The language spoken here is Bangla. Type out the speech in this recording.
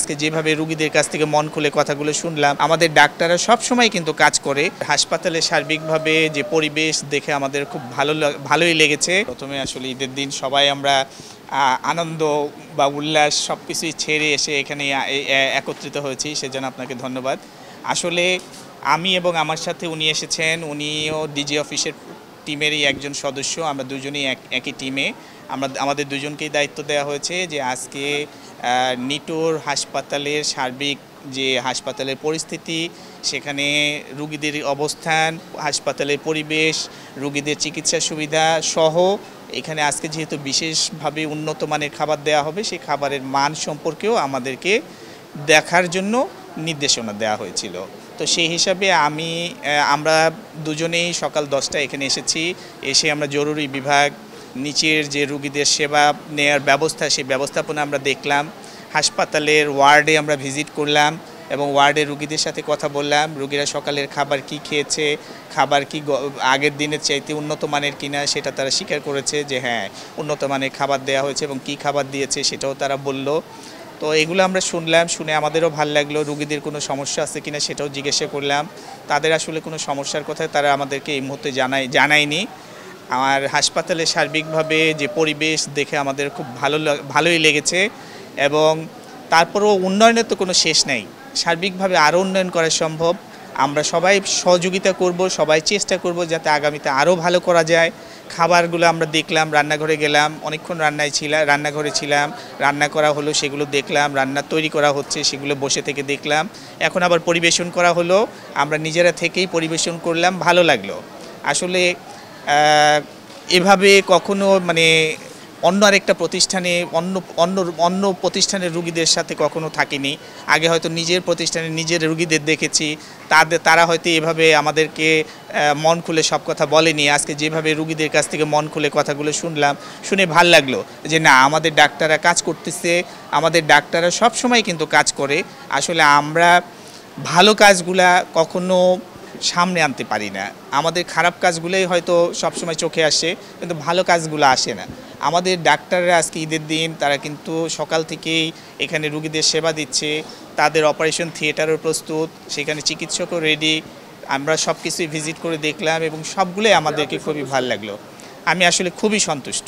আজকে যেভাবে রুগীদের কাছ থেকে মন খুলে কথাগুলো শুনলাম, আমাদের ডাক্তাররা সব সময় কিন্তু কাজ করে। হাসপাতালে সার্বিকভাবে যে পরিবেশ দেখে আমাদের খুব ভালো ভালোই লেগেছে। প্রথমে আসলে ঈদের দিন সবাই আমরা আনন্দ বা উল্লাস সব কিছুই ছেড়ে এসে এখানে একত্রিত হয়েছি, সেজন্য আপনাকে ধন্যবাদ। আসলে আমি এবং আমার সাথে উনি এসেছেন, উনিও ডিজি অফিসের টিমেরই একজন সদস্য, আমরা দুজনেই এক, একই টিমে। আমরা, আমাদের দুজনকেই দায়িত্ব দেওয়া হয়েছে যে আজকে নিটোর হাসপাতালের সার্বিক যে হাসপাতালের পরিস্থিতি, সেখানে রুগীদের অবস্থান, হাসপাতালের পরিবেশ, রুগীদের চিকিৎসা সুবিধা সহ এখানে আজকে যেহেতু বিশেষভাবে উন্নত মানের খাবার দেওয়া হবে, সেই খাবারের মান সম্পর্কেও আমাদেরকে দেখার জন্য নির্দেশনা দেওয়া হয়েছিল। তো সেই হিসাবে আমি আমরা দুজনেই সকাল দশটা এখানে এসেছি। এসে আমরা জরুরি বিভাগ, নিচের যে রুগীদের সেবা নেয়ার ব্যবস্থা, সেই ব্যবস্থাপনা আমরা দেখলাম। হাসপাতালের ওয়ার্ডে আমরা ভিজিট করলাম এবং ওয়ার্ডে রুগীদের সাথে কথা বললাম। রুগীরা সকালের খাবার কি খেয়েছে, খাবার কি আগের দিনের চাইতে উন্নত মানের কিনা সেটা তারা স্বীকার করেছে যে হ্যাঁ উন্নত মানের খাবার দেওয়া হয়েছে এবং কি খাবার দিয়েছে সেটাও তারা বলল। তো এগুলো আমরা শুনলাম, শুনে আমাদেরও ভালো লাগল, রুগীদের কোনো সমস্যা আছে কিনা সেটাও জিজ্ঞাসা করলাম। তাদের আসলে কোনো সমস্যার কথা তারা আমাদেরকে এই মুহূর্তে জানায় জানায়নি। আর হাসপাতালে সার্বিকভাবে যে পরিবেশ দেখে আমাদের খুব ভালো ভালোই লেগেছে এবং তারপরেও উন্নয়নের তো কোনো শেষ নেই। সার্বিকভাবে আরও উন্নয়ন করা সম্ভব। আমরা সবাই সহযোগিতা করব, সবাই চেষ্টা করব যাতে আগামীতে আরও ভালো করা যায়। খাবারগুলো আমরা দেখলাম, রান্নাঘরে গেলাম, অনেকক্ষণ রান্নায় ছিলাম রান্নাঘরে ছিলাম, রান্না করা হলো, সেগুলো দেখলাম, রান্না তৈরি করা হচ্ছে, সেগুলো বসে থেকে দেখলাম। এখন আবার পরিবেশন করা হলো, আমরা নিজেরা থেকেই পরিবেশন করলাম, ভালো লাগল। আসলে এভাবে কখনো মানে অন্য আরেকটা প্রতিষ্ঠানে, অন্য অন্য অন্য প্রতিষ্ঠানের রুগীদের সাথে কখনো থাকিনি। আগে হয়তো নিজের প্রতিষ্ঠানে নিজের রুগীদের দেখেছি। তাদের তারা হয়তো এভাবে আমাদেরকে মন খুলে সব কথা বলেনি। আজকে যেভাবে রুগীদের কাছ থেকে মন খুলে কথাগুলো শুনলাম, শুনে ভালো লাগল যে, না, আমাদের ডাক্তাররা কাজ করতেছে। আমাদের ডাক্তাররা সব সময় কিন্তু কাজ করে। আসলে আমরা ভালো কাজগুলা কখনো সামনে আনতে পারি না। আমাদের খারাপ কাজগুলোই হয়তো সবসময় চোখে আসে, কিন্তু ভালো কাজগুলো আসে না। আমাদের ডাক্তাররা আজকে ঈদের দিন, তারা কিন্তু সকাল থেকেই এখানে রুগীদের সেবা দিচ্ছে, তাদের অপারেশন থিয়েটারও প্রস্তুত, সেখানে চিকিৎসকও রেডি আমরা সব কিছুই ভিজিট করে দেখলাম এবং সবগুলোই আমাদেরকে খুবই ভালো লাগল। আমি আসলে খুবই সন্তুষ্ট।